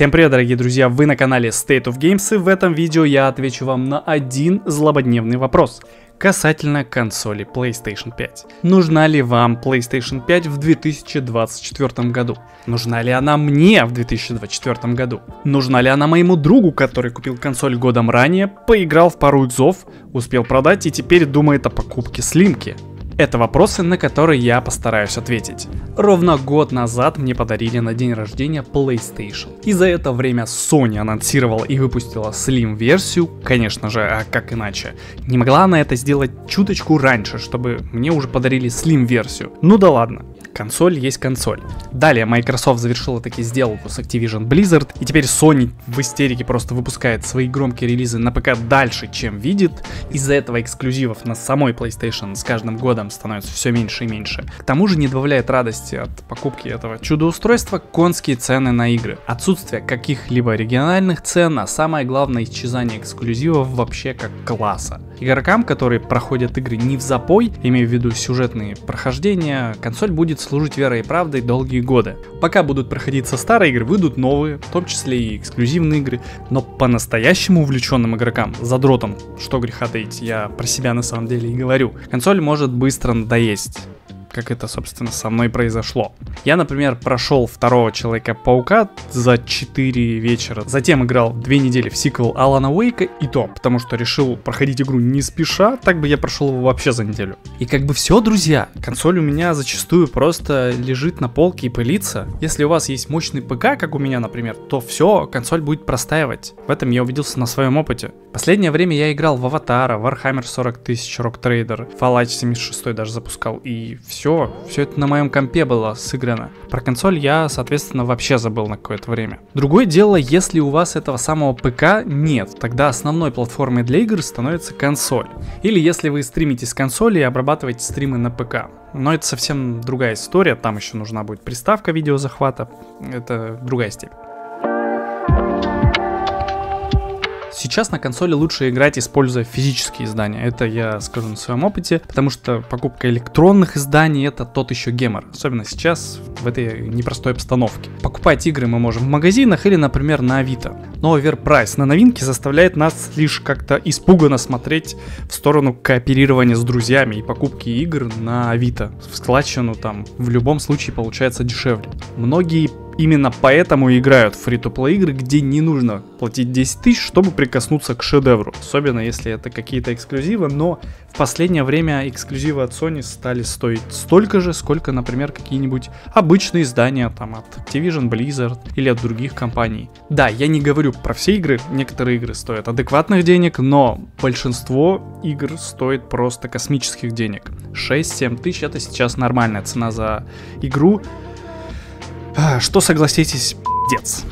Всем привет, дорогие друзья, вы на канале State of Games, и в этом видео я отвечу вам на один злободневный вопрос касательно консоли PlayStation 5. Нужна ли вам PlayStation 5 в 2024 году? Нужна ли она мне в 2024 году? Нужна ли она моему другу, который купил консоль годом ранее, поиграл в пару иксов, успел продать и теперь думает о покупке слимки? Это вопросы, на которые я постараюсь ответить. Ровно год назад мне подарили на день рождения PlayStation. И за это время Sony анонсировала и выпустила Slim версию, конечно же, а как иначе. Не могла она это сделать чуточку раньше, чтобы мне уже подарили Slim версию. Ну да ладно консоль есть консоль. Далее Microsoft завершила таки сделку с Activision Blizzard, и теперь Sony в истерике просто выпускает свои громкие релизы на ПК дальше, чем видит. Из-за этого эксклюзивов на самой PlayStation с каждым годом становится все меньше и меньше. К тому же не добавляет радости от покупки этого чудо-устройства конские цены на игры. Отсутствие каких-либо региональных цен, а самое главное исчезание эксклюзивов вообще как класса. Игрокам, которые проходят игры не в запой, имею в виду сюжетные прохождения, консоль будет служить верой и правдой долгие годы. Пока будут проходиться старые игры, выйдут новые, в том числе и эксклюзивные игры, но по-настоящему увлеченным игрокам, задротом, что греха таить, я про себя на самом деле и говорю, консоль может быстро надоесть как это, собственно, со мной произошло. Я, например, прошел второго Человека-паука за 4 вечера, затем играл 2 недели в сиквел Алана Уэйка, и то, потому что решил проходить игру не спеша, так бы я прошел его вообще за неделю. И как бы все, друзья, консоль у меня зачастую просто лежит на полке и пылится. Если у вас есть мощный ПК, как у меня, например, то все, консоль будет простаивать. В этом я убедился на своем опыте. Последнее время я играл в Аватара, Warhammer 40 тысяч, Rock Trader, Fallout 76 даже запускал, и все все, это на моем компе было сыграно. Про консоль я, соответственно, вообще забыл на какое-то время. Другое дело, если у вас этого самого ПК нет, тогда основной платформой для игр становится консоль. Или если вы стримите с консоли и обрабатываете стримы на ПК. Но это совсем другая история, там еще нужна будет приставка видеозахвата, это другая степень. Сейчас на консоли лучше играть, используя физические издания. Это я скажу на своем опыте, потому что покупка электронных изданий это тот еще гемор. Особенно сейчас, в этой непростой обстановке. Покупать игры мы можем в магазинах или, например, на Авито. Но оверпрайс на новинки заставляет нас лишь как-то испуганно смотреть в сторону кооперирования с друзьями и покупки игр на Авито. В складчину там в любом случае получается дешевле. Многие Именно поэтому играют в фри-то-плей игры, где не нужно платить 10 тысяч, чтобы прикоснуться к шедевру. Особенно если это какие-то эксклюзивы, но в последнее время эксклюзивы от Sony стали стоить столько же, сколько, например, какие-нибудь обычные издания там от Activision Blizzard или от других компаний. Да, я не говорю про все игры, некоторые игры стоят адекватных денег, но большинство игр стоит просто космических денег. 6-7 тысяч это сейчас нормальная цена за игру, что, согласитесь, пиздец.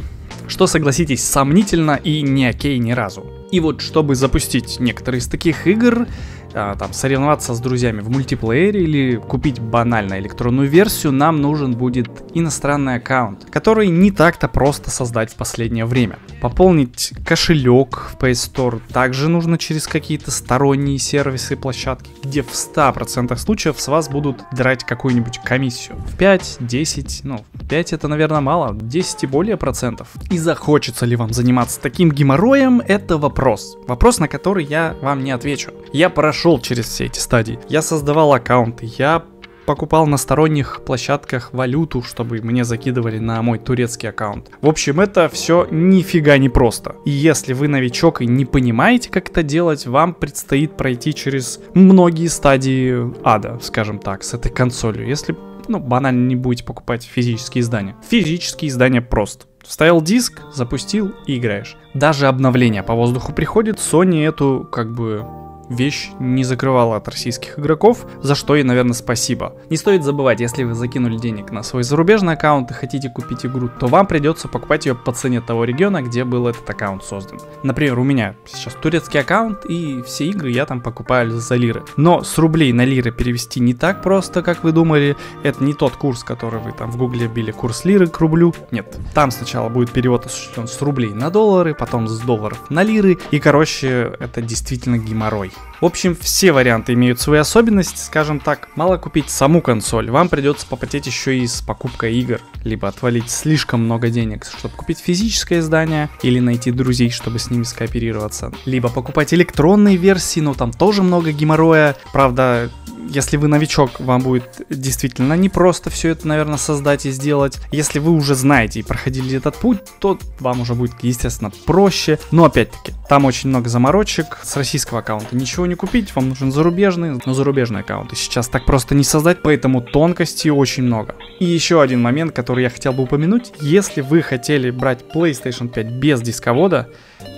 Что, согласитесь, сомнительно и не окей ни разу. И вот, чтобы запустить некоторые из таких игр, а, там, соревноваться с друзьями в мультиплеере или купить банально электронную версию, нам нужен будет иностранный аккаунт, который не так-то просто создать в последнее время. Пополнить кошелек в Play Store также нужно через какие-то сторонние сервисы и площадки, где в 100% случаев с вас будут драть какую-нибудь комиссию. В 5, 10, ну, 5 это, наверное, мало, 10 и более процентов. И захочется ли вам заниматься таким геморроем, это вопрос. Вопрос, на который я вам не отвечу. Я прошел прошел через все эти стадии. Я создавал аккаунты, я покупал на сторонних площадках валюту, чтобы мне закидывали на мой турецкий аккаунт. В общем, это все нифига не просто. И если вы новичок и не понимаете, как это делать, вам предстоит пройти через многие стадии ада, скажем так, с этой консолью. Если ну, банально не будете покупать физические издания. Физические издания просто. Вставил диск, запустил и играешь. Даже обновление по воздуху приходит, Sony эту как бы вещь не закрывала от российских игроков, за что ей, наверное, спасибо. Не стоит забывать, если вы закинули денег на свой зарубежный аккаунт и хотите купить игру, то вам придется покупать ее по цене того региона, где был этот аккаунт создан. Например, у меня сейчас турецкий аккаунт, и все игры я там покупаю за лиры. Но с рублей на лиры перевести не так просто, как вы думали. Это не тот курс, который вы там в гугле били, курс лиры к рублю. Нет, там сначала будет перевод осуществлен с рублей на доллары, потом с долларов на лиры, и короче, это действительно геморрой. В общем, все варианты имеют свои особенности, скажем так. Мало купить саму консоль, вам придется попотеть еще и с покупкой игр, либо отвалить слишком много денег, чтобы купить физическое издание, или найти друзей, чтобы с ними скооперироваться, либо покупать электронные версии, но там тоже много геморроя. Правда, если вы новичок, вам будет действительно непросто все это, наверное, создать и сделать. Если вы уже знаете и проходили этот путь, то вам уже будет, естественно, проще. Но опять-таки, там очень много заморочек. С российского аккаунта ничего не купить, вам нужен зарубежный, но зарубежный аккаунт. И сейчас так просто не создать, поэтому тонкостей очень много. И еще один момент, который я хотел бы упомянуть. Если вы хотели брать PlayStation 5 без дисковода,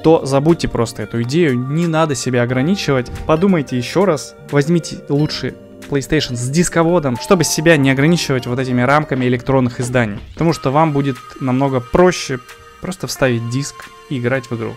то забудьте просто эту идею, не надо себя ограничивать. Подумайте еще раз, возьмите лучше PlayStation с дисководом, чтобы себя не ограничивать вот этими рамками электронных изданий. Потому что вам будет намного проще просто вставить диск и играть в игру.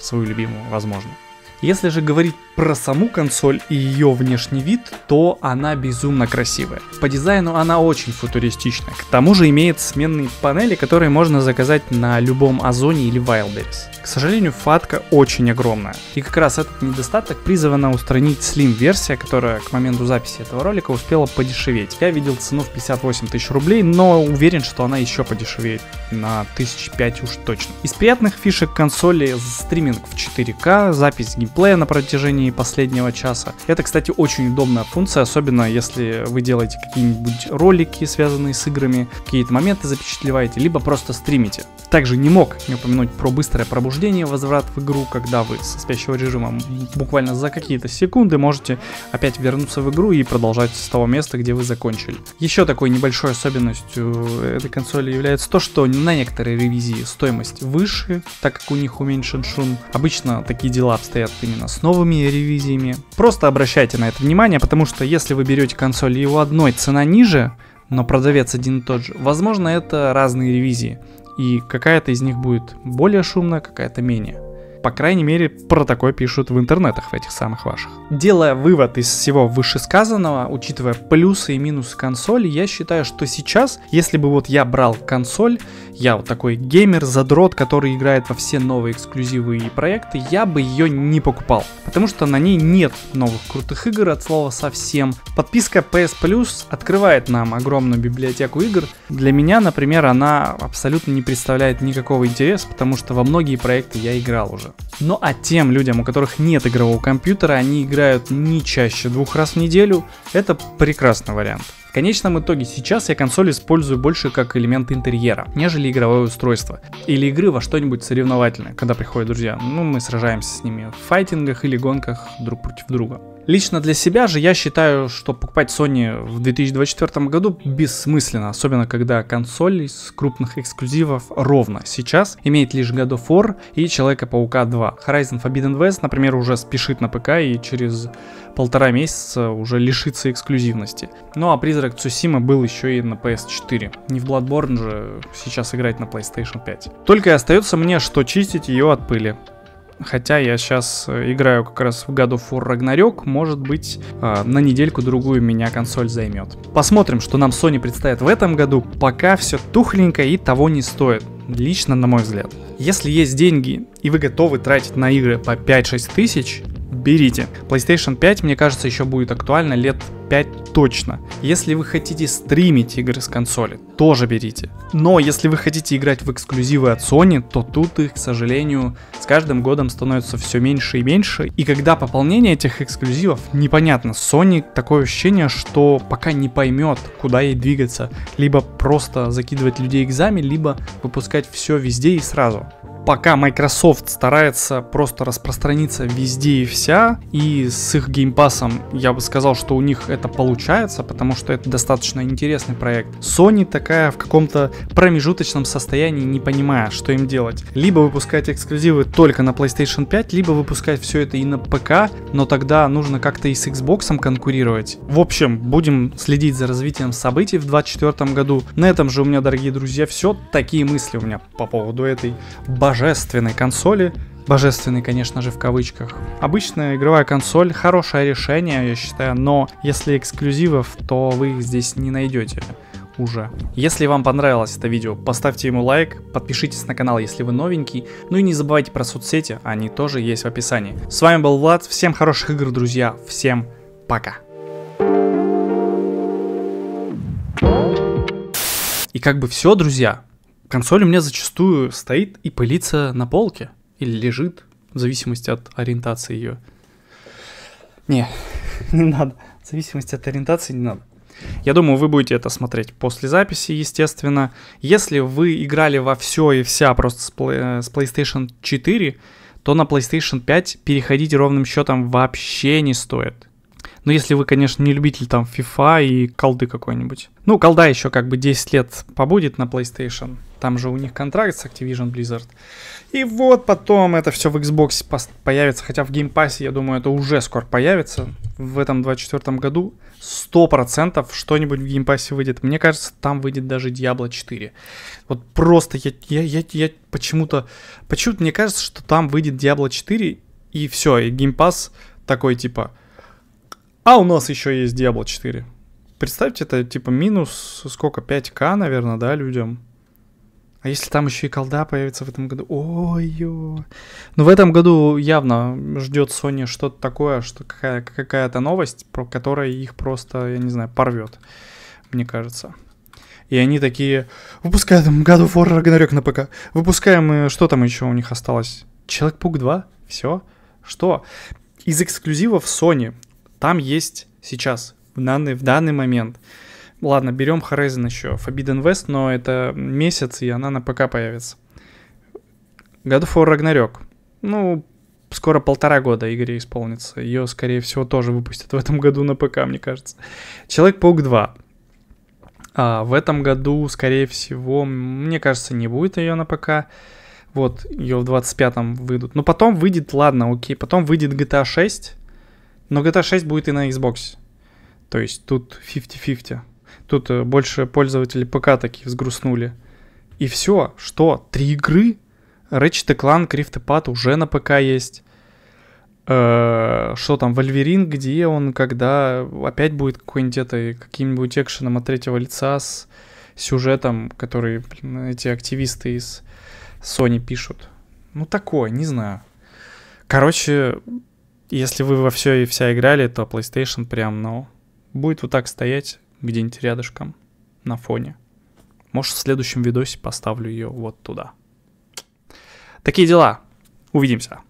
Свою любимую, возможно. Если же говорить про саму консоль и ее внешний вид, то она безумно красивая. По дизайну она очень футуристичная. К тому же имеет сменные панели, которые можно заказать на любом Озоне или Wildberries. К сожалению, фатка очень огромная. И как раз этот недостаток призвана устранить Slim-версия, которая к моменту записи этого ролика успела подешеветь. Я видел цену в 58 тысяч рублей, но уверен, что она еще подешевеет на тысяч пять уж точно. Из приятных фишек консоли стриминг в 4К, запись на протяжении последнего часа. Это, кстати, очень удобная функция, особенно если вы делаете какие-нибудь ролики, связанные с играми, какие-то моменты запечатлеваете, либо просто стримите. Также не мог не упомянуть про быстрое пробуждение, возврат в игру, когда вы со спящего режима буквально за какие-то секунды можете опять вернуться в игру и продолжать с того места, где вы закончили. Еще такой небольшой особенностью этой консоли является то, что на некоторые ревизии стоимость выше, так как у них уменьшен шум. Обычно такие дела обстоят именно с новыми ревизиями. Просто обращайте на это внимание, потому что если вы берете консоль и у одной цена ниже, но продавец один и тот же, возможно это разные ревизии и какая-то из них будет более шумная, какая-то менее. По крайней мере, про такое пишут в интернетах, в этих самых ваших. Делая вывод из всего вышесказанного, учитывая плюсы и минусы консоли, я считаю, что сейчас, если бы вот я брал консоль, я вот такой геймер, задрот, который играет во все новые эксклюзивы и проекты, я бы ее не покупал. Потому что на ней нет новых крутых игр от слова совсем. Подписка PS Plus открывает нам огромную библиотеку игр. Для меня, например, она абсолютно не представляет никакого интереса, потому что во многие проекты я играл уже. Ну а тем людям, у которых нет игрового компьютера, они играют не чаще двух раз в неделю, это прекрасный вариант. В конечном итоге сейчас я консоль использую больше как элемент интерьера, нежели игровое устройство. Или игры во что-нибудь соревновательное, когда приходят друзья. Ну, мы сражаемся с ними в файтингах или гонках друг против друга. Лично для себя же я считаю, что покупать Sony в 2024 году бессмысленно, особенно когда консоль из крупных эксклюзивов ровно сейчас имеет лишь God of War и Человека-паука 2. Horizon Forbidden West, например, уже спешит на ПК и через полтора месяца уже лишится эксклюзивности. Ну а Призрак Цусима был еще и на PS4. Не в Bloodborne же сейчас играть на PlayStation 5. Только и остается мне, что чистить ее от пыли. Хотя я сейчас э, играю как раз в God of War Ragnarok, может быть, э, на недельку-другую меня консоль займет. Посмотрим, что нам Sony представит в этом году. Пока все тухленько и того не стоит. Лично, на мой взгляд. Если есть деньги и вы готовы тратить на игры по 5-6 тысяч, берите. PlayStation 5, мне кажется, еще будет актуально лет 5 точно. Если вы хотите стримить игры с консоли, тоже берите. Но если вы хотите играть в эксклюзивы от Sony, то тут их, к сожалению, с каждым годом становится все меньше и меньше. И когда пополнение этих эксклюзивов, непонятно, Sony такое ощущение, что пока не поймет, куда ей двигаться. Либо просто закидывать людей экзамен, либо выпускать все везде и сразу пока Microsoft старается просто распространиться везде и вся, и с их геймпасом я бы сказал, что у них это получается, потому что это достаточно интересный проект. Sony такая в каком-то промежуточном состоянии, не понимая, что им делать. Либо выпускать эксклюзивы только на PlayStation 5, либо выпускать все это и на ПК, но тогда нужно как-то и с Xbox конкурировать. В общем, будем следить за развитием событий в 2024 году. На этом же у меня, дорогие друзья, все. Такие мысли у меня по поводу этой божественной консоли. Божественный, конечно же, в кавычках. Обычная игровая консоль, хорошее решение, я считаю, но если эксклюзивов, то вы их здесь не найдете. уже. Если вам понравилось это видео, поставьте ему лайк, подпишитесь на канал, если вы новенький, ну и не забывайте про соцсети, они тоже есть в описании. С вами был Влад, всем хороших игр, друзья, всем пока. И как бы все, друзья, консоль у меня зачастую стоит и пылится на полке. Или лежит, в зависимости от ориентации ее. Не, не надо. В зависимости от ориентации не надо. Я думаю, вы будете это смотреть после записи, естественно. Если вы играли во все и вся просто с, с PlayStation 4, то на PlayStation 5 переходить ровным счетом вообще не стоит. Но если вы, конечно, не любитель там FIFA и колды какой-нибудь. Ну, колда еще как бы 10 лет побудет на PlayStation. Там же у них контракт с Activision Blizzard. И вот потом это все в Xbox появится. Хотя в Game Pass, я думаю, это уже скоро появится. В этом 24 году 100% что-нибудь в Game Pass выйдет. Мне кажется, там выйдет даже Diablo 4. Вот просто я, я, я, я почему-то... Почему-то мне кажется, что там выйдет Diablo 4 и все, и Game Pass такой типа а у нас еще есть Diablo 4. Представьте, это типа минус сколько, 5к, наверное, да, людям. А если там еще и колда появится в этом году? Ой-ё. Ну, в этом году явно ждет Sony что-то такое, что какая- какая-то новость, про которая их просто, я не знаю, порвет, мне кажется. И они такие, выпускаем God of War Ragnarok на ПК, выпускаем, что там еще у них осталось? Человек-паук 2? Все? Что? Из эксклюзивов Sony там есть сейчас, в данный, в данный момент. Ладно, берем Horizon еще, Forbidden West, но это месяц, и она на ПК появится. God of War Ragnarok. Ну, скоро полтора года игре исполнится. Ее, скорее всего, тоже выпустят в этом году на ПК, мне кажется. Человек-паук 2. А, в этом году, скорее всего, мне кажется, не будет ее на ПК. Вот, ее в 25-м выйдут. Но потом выйдет, ладно, окей, потом выйдет GTA 6. Но GTA 6 будет и на Xbox. То есть тут 50-50. Тут э, больше пользователей ПК таких сгрустнули. И все, что? Три игры? Ratchet Clank Rift Apart уже на ПК есть. Э, что там, Вольверин, где он, когда опять будет какой-нибудь это, каким-нибудь экшеном от третьего лица с сюжетом, который блин, эти активисты из Sony пишут. Ну такое, не знаю. Короче, если вы во все и вся играли, то PlayStation прям, ну, будет вот так стоять где-нибудь рядышком на фоне. Может, в следующем видосе поставлю ее вот туда. Такие дела. Увидимся.